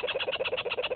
you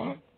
heart